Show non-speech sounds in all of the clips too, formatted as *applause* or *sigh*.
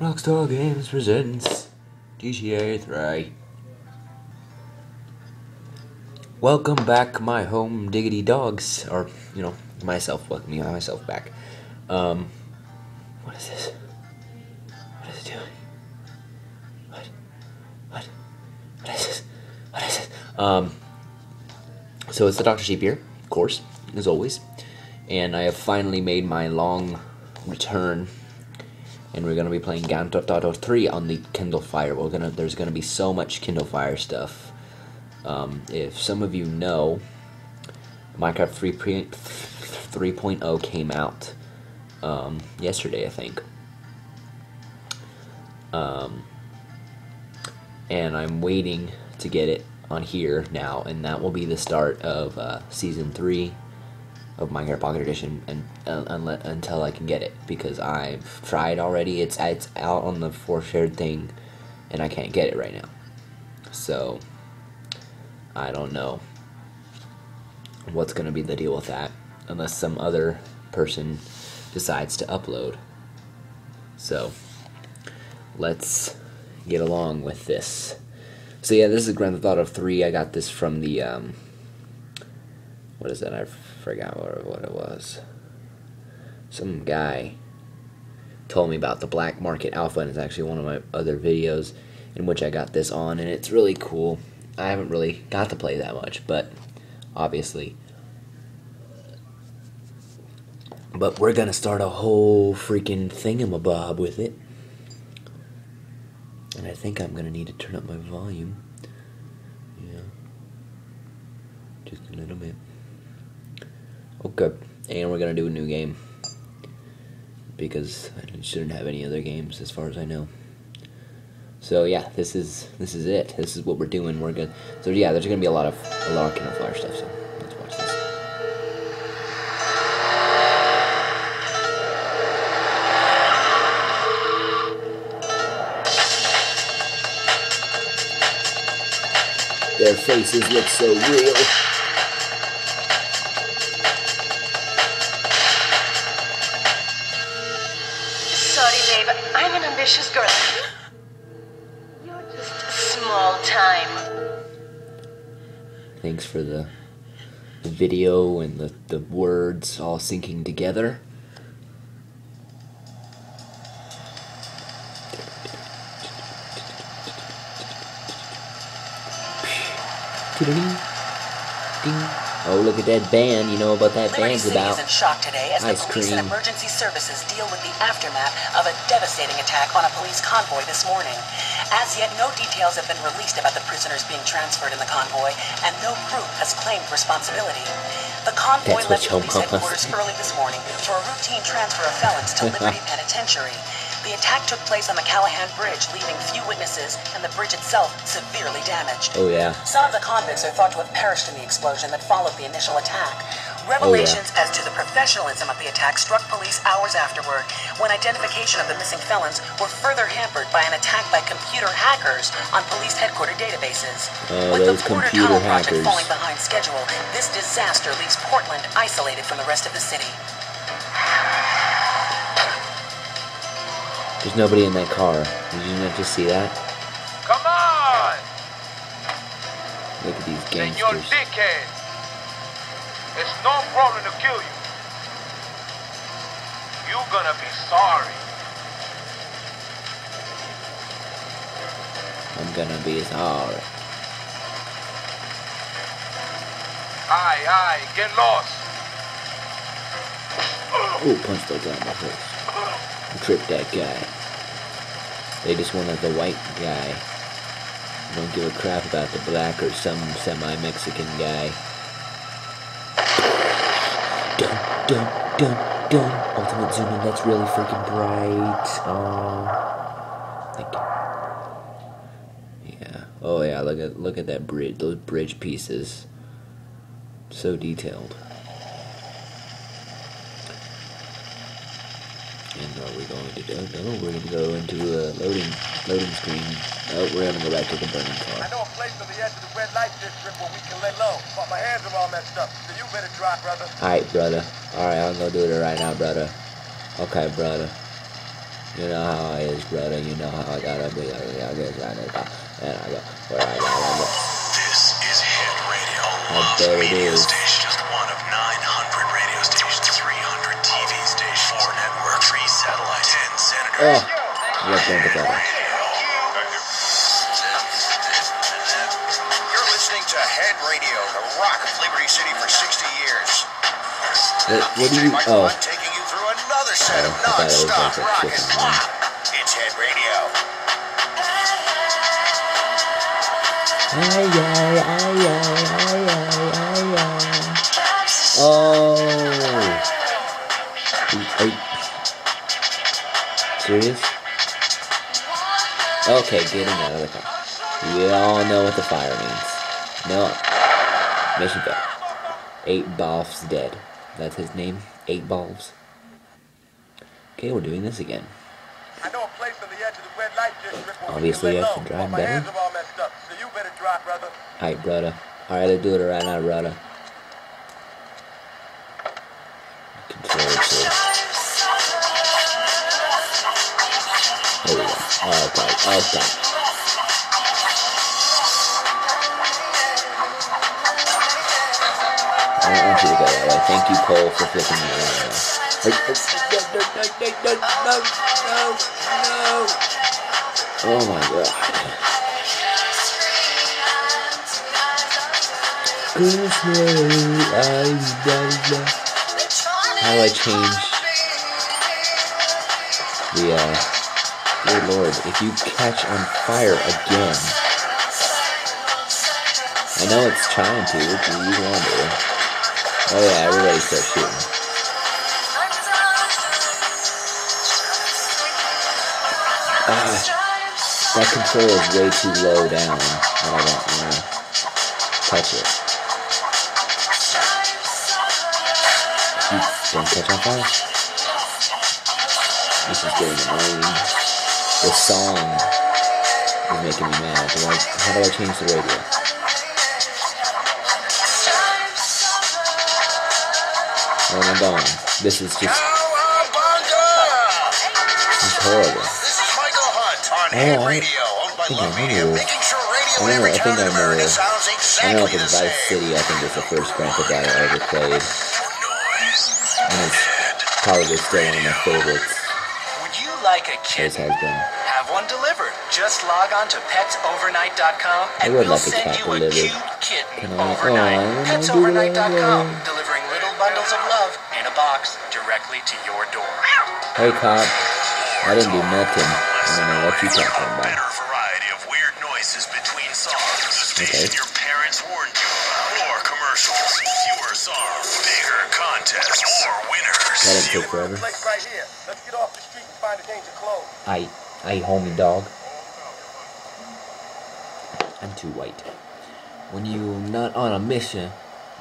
Rockstar Games presents GTA 3. Welcome back, my home diggity dogs. Or, you know, myself, welcome me, myself back. Um, what is this? What is it doing? What? What? What is this? What is this? Um, so it's the Dr. Sheep here, of course, as always. And I have finally made my long return and we're gonna be playing Auto 3 on the Kindle Fire. We're gonna there's gonna be so much Kindle Fire stuff. Um, if some of you know, Minecraft 3.0 came out um, yesterday, I think. Um, and I'm waiting to get it on here now, and that will be the start of uh, season three of Minecraft Pocket Edition and uh, unle- until I can get it because I've tried already. It's it's out on the 4shared thing, and I can't get it right now. So I don't know what's gonna be the deal with that unless some other person decides to upload. So let's get along with this. So yeah, this is Grand Theft Auto 3. I got this from the um, what is that? I forgot what, what it was. Some guy told me about the Black Market Alpha, and it's actually one of my other videos in which I got this on, and it's really cool. I haven't really got to play that much, but obviously. But we're gonna start a whole freaking thingamabob with it. And I think I'm gonna need to turn up my volume. Yeah. Just a little bit. Okay, and we're gonna do a new game because I shouldn't have any other games as far as I know. So yeah, this is this is it. This is what we're doing. We're good. So yeah, there's gonna be a lot of a lot of Kindle Fire stuff. So let's watch this. Their faces look so real. Ambitious girl. You're just a small time. Thanks for the, the video and the, the words all syncing together. Ding. Oh, look at that band. You know about that Liberty band's City about. is in shock today as the ice police and cream. emergency services deal with the aftermath of a devastating attack on a police convoy this morning. As yet, no details have been released about the prisoners being transferred in the convoy, and no group has claimed responsibility. The convoy That's left police headquarters early this morning for a routine transfer of felons to Liberty *laughs* Penitentiary. The attack took place on the Callahan Bridge, leaving few witnesses and the bridge itself severely damaged. Oh, yeah. Some of the convicts are thought to have perished in the explosion that followed the initial attack. Oh, Revelations as to the professionalism of the attack struck police hours afterward, when identification of the missing felons were further hampered by an attack by computer hackers on police headquarters databases. Oh, With those the Porter computer Tunnel project falling behind schedule, this disaster leaves Portland isolated from the rest of the city. There's nobody in that car. Did you not just see that? Come on! Look at these gangsters. Dickhead! It's no problem to kill you. You're gonna be sorry. I'm gonna be sorry. Aye, aye, get lost. Oh, punch that guy in the face. Trip that guy. They just wanted the white guy. Don't give a crap about the black or some semi-Mexican guy. Dun, dun, dun, dun. Ultimate zoom in, that's really freaking bright. Oh. Thank you. Yeah. Oh yeah, look at look at that bridge those bridge pieces. So detailed. And are we going to do? No, we're going to go into a loading loading screen. Oh, we're going to go back to the burning car. I know a place on the edge of the red light district where we can lay low. But my hands are all messed up, so you better drive, brother. Alright, brother. Alright, I'm going to do it right now, brother. Okay, brother. You know how I is, brother. You know how I gotta be. I guess I know. And I go where I gotta go. This is Head Radio. I Love bet it media station. Oh, senators. let's go with that. You're listening to Head Radio, the rock of Liberty City for 60 years. What, what do you? Oh, taking you through another set of I thought it was non-stop rock and pop. It's Head Radio. Ay, ay, ay, ay, ay, ay, ay. Oh. Serious? Okay, getting out of the car. We all know what the fire means. No. Mission failed. Eight Balls dead. That's his name? Eight Balls. Okay, we're doing this again. I know a place on the edge of the red light district Obviously, I can drive better. hands are all messed up, so you better drive, brother. Alright, brother. Alright, let's do it right now, brother. Okay, okay. I don't want you to go that way. Thank you, Cole, for flipping me around. No, no, no, no, no, no. Oh my god. How do I change the, uh, dear lord, if you catch on fire again. I know it's trying to, do you wonder? Oh yeah, everybody start shooting. Ah, that control is way too low down. I don't wanna touch it. Don't catch on fire. This is getting annoying. The song is making me mad. Do I, how do I change the radio? Where am I going? This is just it's horrible. Oh, I- Radio, think I know. I know, I think in I know. I know if it's Vice. City. I think it's the first Grand Theft Auto I ever played. And it's probably still one of my favorites. Like a kitten? Have one delivered. Just log on to petsovernight.com I and would we'll like send you delivered. a cute kitten I- overnight. oh, I wanna do petsovernight.com, delivering little bundles of love in a box directly to your door. Hey cop, I didn't do nothing. I don't know what you're talking about. Better variety of weird noises between songs. The station Okay. your parents warned you commercials. Fewer songs. Bigger contests. More winners. That didn't take forever. Right here. Let's get off the street and find a danger close. I, I, homie dog. I'm too white. When you not on a mission,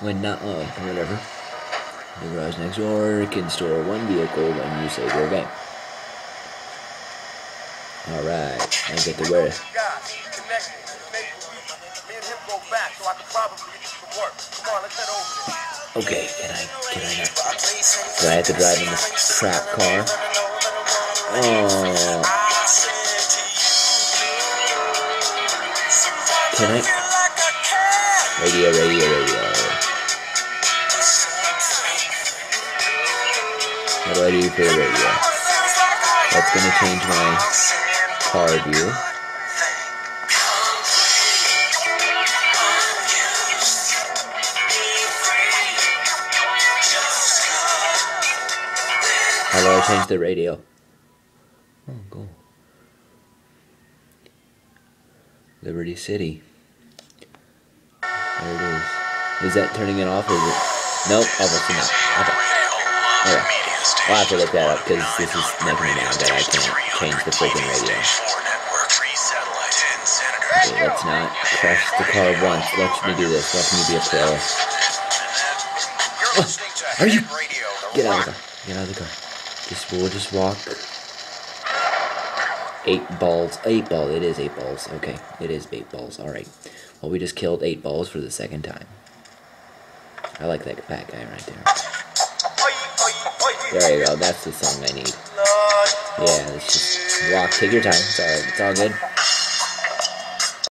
when not on whatever, the garage next door can store one vehicle when you save your game. All right, I get to wear. Guys, connected. Maybe we, me and him go back so I can probably get you some work. Come on, let's head over there. Okay, can I, can I? Do I have to drive in this crap car? Oh. Can I? Radio, radio, radio. What do I do for the radio? That's gonna change my car view. How do I change the radio? Oh, cool. Liberty City. There it is. Is that turning it off or is it? Nope, oh, obviously not. Okay. Okay. Media. I'll have to look that up because this is of 900 making me mad that I can't change the 300 freaking radio. stations, Four network, three satellite, ten senators. Okay, let's not crash the car once. Let me do this. Let me be a pro. You're listening to Are you- Radio, Get out of the car. Get out of the car. Just we'll just walk. Eight balls. Eight ball. It is eight balls. Okay, it is eight balls. All right. Well, we just killed eight balls for the second time. I like that fat guy right there. There you go. That's the song I need. Yeah, let's just walk. Take your time. It's alright. It's all good.